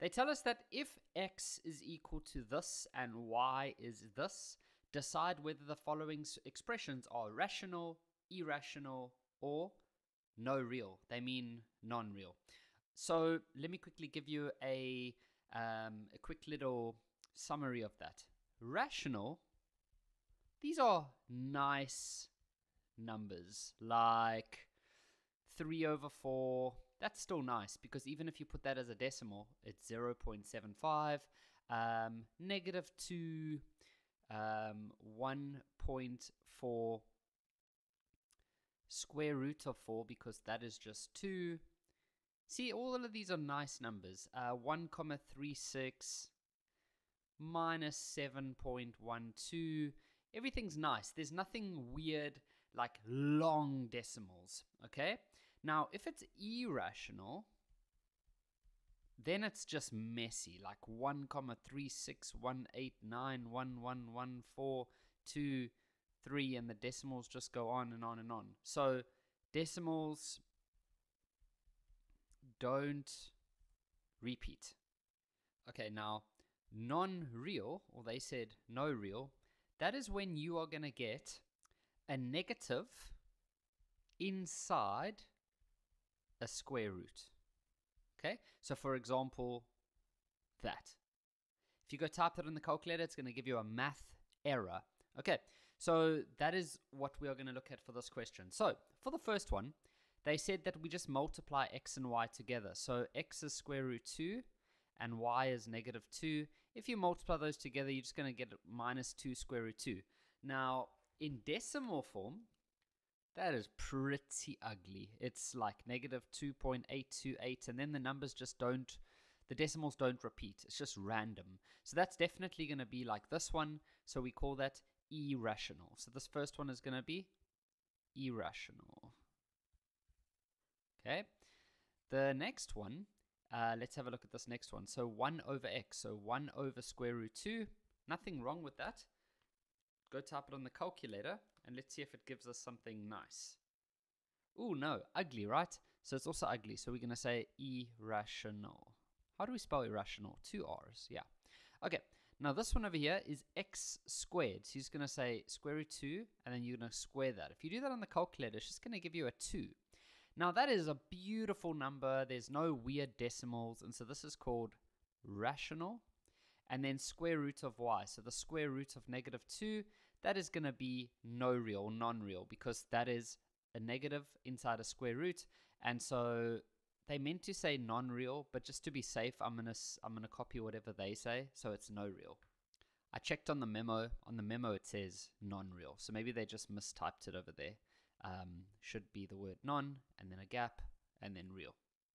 They tell us that if x is equal to this and y is this, decide whether the following expressions are rational, irrational, or no real. They mean non real. So let me quickly give you a, um, a quick little summary of that. Rational, these are nice numbers like 3 over 4. That's still nice because even if you put that as a decimal, it's 0.75. Um, negative 2, um, 1.4 square root of 4 because that is just 2. See, all of these are nice numbers. Uh, 1, comma 36 minus 7.12. Everything's nice. There's nothing weird like long decimals, okay? Now, if it's irrational, then it's just messy, like 1, comma 36, 1, 8, 9, 1, 1, 1, 4, 2, 3, and the decimals just go on and on and on. So decimals don't repeat. Okay, now non-real, or they said no real, that is when you are going to get a negative inside a square root. Okay, so for example, that. If you go type that in the calculator, it's going to give you a math error. Okay, so that is what we are going to look at for this question. So for the first one, they said that we just multiply x and y together. So x is square root 2 and y is negative 2. If you multiply those together, you're just going to get minus 2 square root 2. Now, in decimal form, that is pretty ugly. It's like negative 2.828, and then the numbers just don't, the decimals don't repeat. It's just random. So that's definitely going to be like this one. So we call that irrational. So this first one is going to be irrational. Okay. The next one, uh, let's have a look at this next one. So 1 over x. So 1 over square root 2. Nothing wrong with that. Go type it on the calculator and let's see if it gives us something nice. Oh no, ugly, right? So it's also ugly. So we're going to say irrational. How do we spell irrational? Two R's, yeah. Okay, now this one over here is x squared. So he's going to say square root 2 and then you're going to square that. If you do that on the calculator, it's just going to give you a 2. Now that is a beautiful number. There's no weird decimals. And so this is called rational. And then square root of y. So the square root of negative 2, that is going to be no real, non-real, because that is a negative inside a square root. And so they meant to say non-real, but just to be safe, I'm going to I'm going to copy whatever they say, so it's no real. I checked on the memo. On the memo it says non-real. So maybe they just mistyped it over there. Um, should be the word non and then a gap and then real.